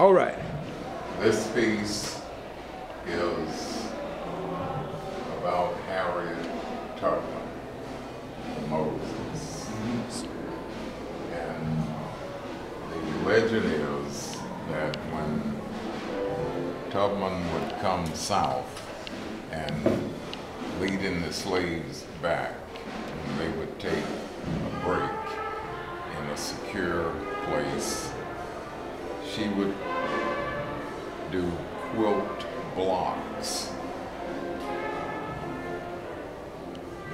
All right. This piece is about Harriet Tubman, Moses. And the legend is that when Tubman would come south and leading the slaves back, they would take a break in a secure place, she would do quilt blocks.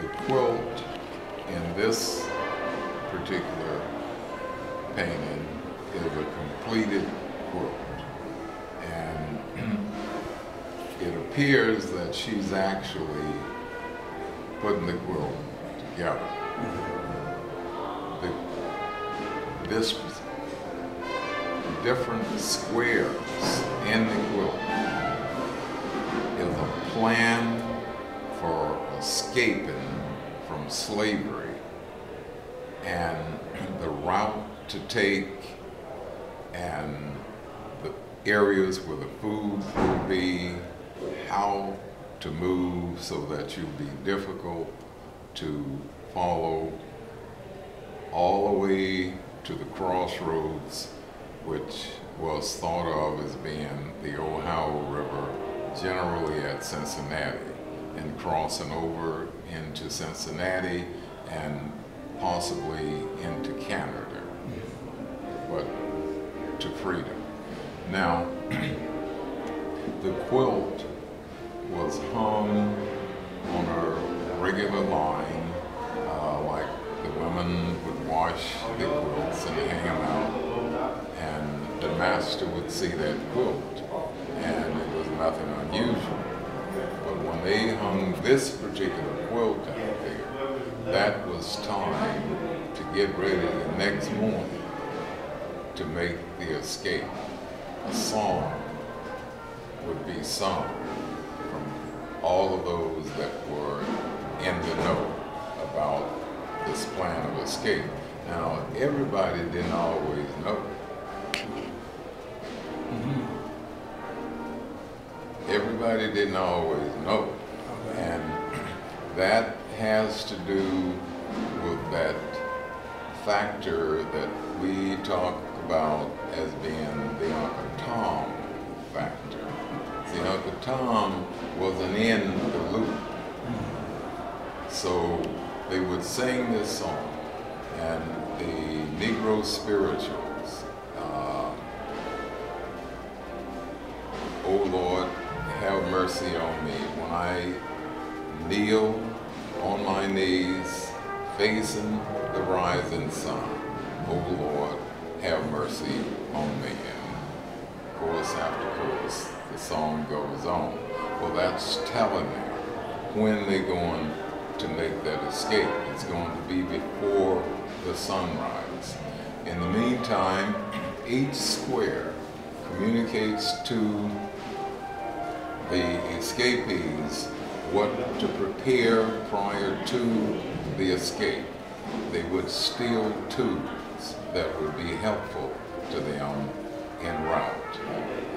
The quilt in this particular painting is a completed quilt. And it appears that she's actually putting the quilt together. Mm-hmm. The, this different squares in the quilt is a plan for escaping from slavery and the route to take and the areas where the food will be, how to move so that you'll be difficult to follow all the way to the crossroads which was thought of as being the Ohio River, generally at Cincinnati, and crossing over into Cincinnati and possibly into Canada, but to freedom. Now, the quilt was hung on a regular line, uh, like the women would wash the quilts and hang them out the master would see that quilt, and it was nothing unusual. But when they hung this particular quilt out there, that was time to get ready the next morning to make the escape. A song would be sung from all of those that were in the know about this plan of escape. Now, everybody didn't always know Everybody didn't always know. And that has to do with that factor that we talk about as being the Uncle Tom factor. See, Uncle Tom wasn't in the loop. So they would sing this song, and the Negro spirituals, mercy on me. When I kneel on my knees, facing the rising sun, oh Lord, have mercy on me. And chorus after chorus, the song goes on. Well, that's telling them when they're going to make that escape. It's going to be before the sunrise. In the meantime, each square communicates to the escapees what to prepare prior to the escape. They would steal tools that would be helpful to them en route.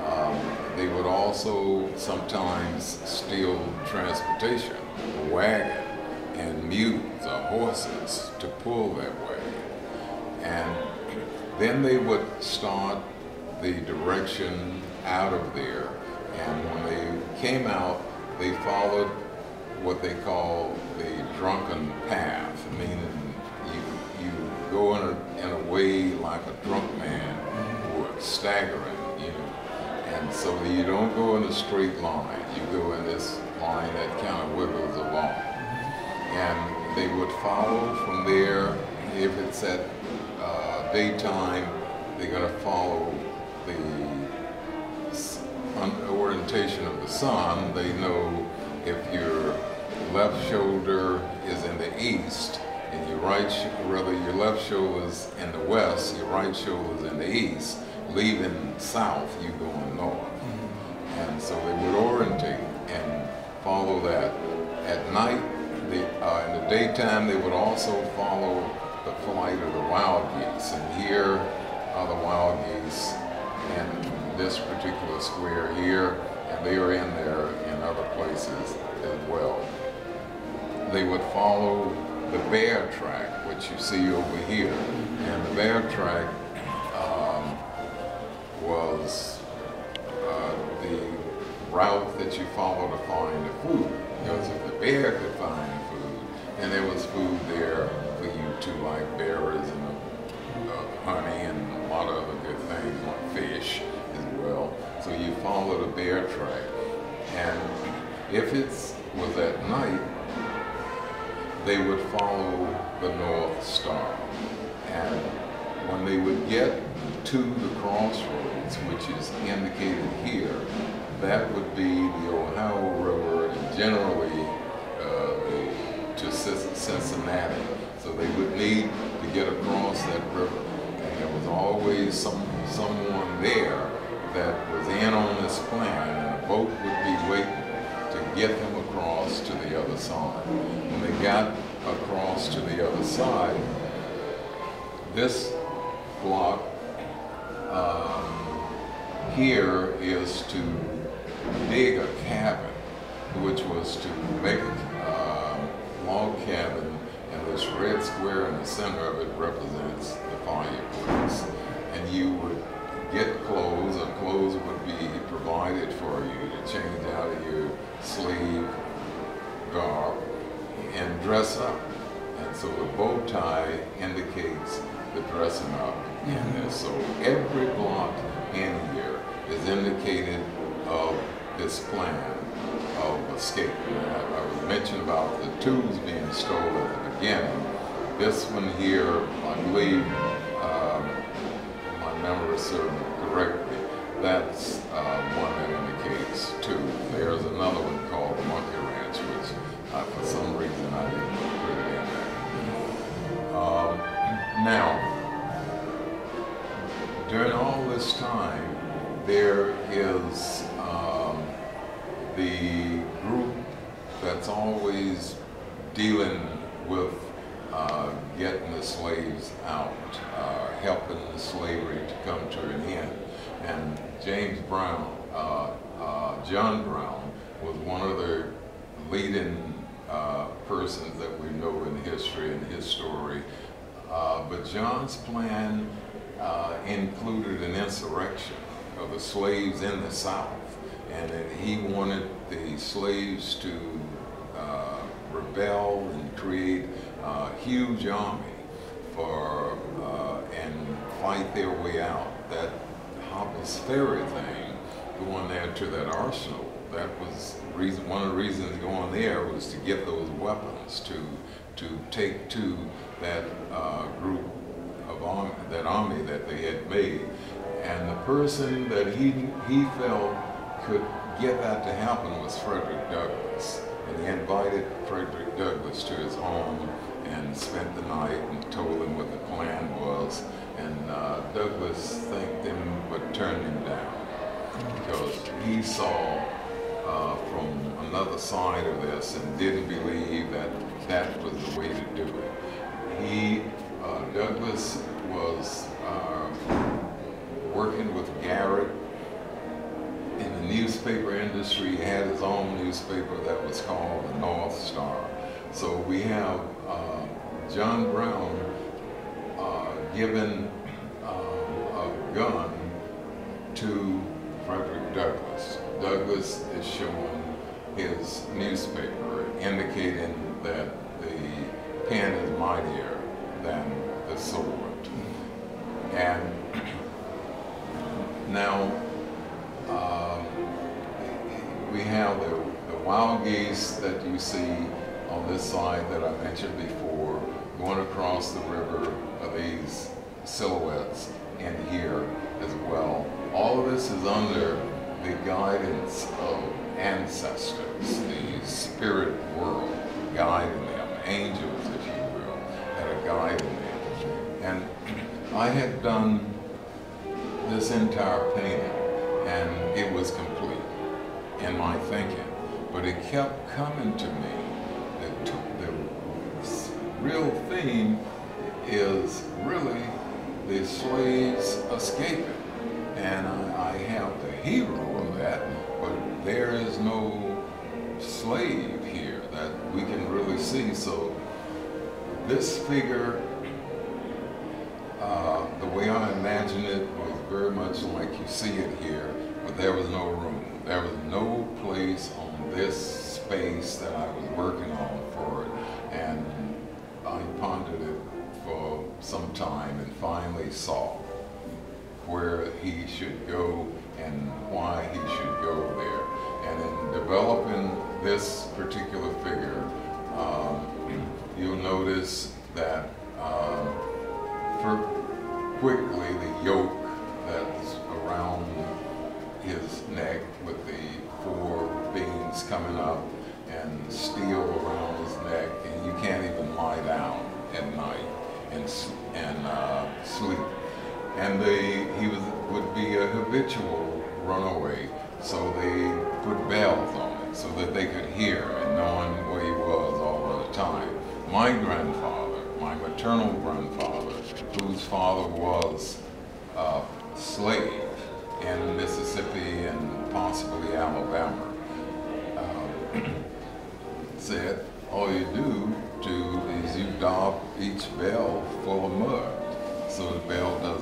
Um, they would also sometimes steal transportation, a wagon, and mules or horses to pull that wagon. And then they would start the direction out of there and when they came out, they followed what they call the drunken path, meaning you, you go in a, in a way like a drunk man or staggering, you know. And so you don't go in a straight line. You go in this line that kind of wiggles along. And they would follow from there. If it's at uh, daytime, they're going to follow the orientation of the sun, they know if your left shoulder is in the east and your right, rather your left shoulder is in the west, your right shoulder is in the east, leaving south, you going north. Mm-hmm. And so they would orientate and follow that. At night, they, uh, in the daytime, they would also follow the flight of the wild geese. And here are the wild geese. And this particular square here, and they are in there in other places as well. They would follow the bear track, which you see over here. And the bear track um, was uh, the route that you follow to find the food. Because if the bear could find the food, and there was food there for you too, like berries and uh, honey and a lot of other good things like fish as well. So you follow the bear track. And if it was at night, they would follow the North Star. And when they would get to the crossroads, which is indicated here, that would be the Ohio River and generally uh, to Cincinnati. So they would need to get across that river. And there was always some someone there that was in on this plan, and a boat would be waiting to get them across to the other side. When they got across to the other side, this block um, here is to dig a cabin, which was to make a uh, log cabin, and this red square in the center of it represents So every block in here is indicated of this plan of escape. I, was mentioned about the tools being stolen at the beginning. This one here, I believe, um, my memory serves correctly, that's uh, one that indicates two. There's another one called Monkey Wrench, which for some reason I didn't put it in there. Um, now, there is um, the group that's always dealing with uh, getting the slaves out, uh, helping the slavery to come to an end. And James Brown, uh, uh John Brown, was one of the leading uh, persons that we know in history and his story. Uh, but John's plan included an insurrection of the slaves in the South, and that he wanted the slaves to uh, rebel and create a huge army for uh, and fight their way out. That Harpers Ferry thing, going there to that arsenal, that was reason, one of the reasons going there was to get those weapons to to take to that uh, group of army, that army that they had made. Person that he, he felt could get that to happen was Frederick Douglass. And he invited Frederick Douglass to his home and spent the night and told him what the plan was. And uh, Douglass thanked him but turned him down because he saw uh, from another side of this and didn't believe that that was the way to do it. He, uh, was uh, working with Garrett in the newspaper industry. He had his own newspaper that was called the North Star. So we have uh, John Brown uh, given uh, a gun to Frederick Douglass. Douglass is showing his newspaper indicating that the pen is mightier than the sword. And now um, we have the, the wild geese that you see on this side that I mentioned before, going across the river of these silhouettes in here as well. All of this is under the guidance of ancestors, the spirit world guiding them, angels, if you will, that are guiding them. And I had done this entire painting and it was complete in my thinking, but it kept coming to me. that the real theme is really the slaves escaping. And I, they have the hero of that, but there is no slave here that we can really see. So this figure, uh, the way I imagine it was very much like you see it here, but there was no room. There was no place on this space that I was working on for it. And I pondered it for some time and finally saw where he should go and why he should go there. And in developing this particular figure, um, you'll notice that uh, quickly the yoke that's around his neck with the four beams coming up and steel around his neck, and you can't even lie down at night and and uh, sleep. And they he was would be a habitual runaway, so they put bells on it so that they could hear and knowing where he was all the time. My grandfather, my maternal grandfather, whose father was a slave in Mississippi and possibly Alabama, uh, said all you do to is you daub each bell full of mud so the bell doesn't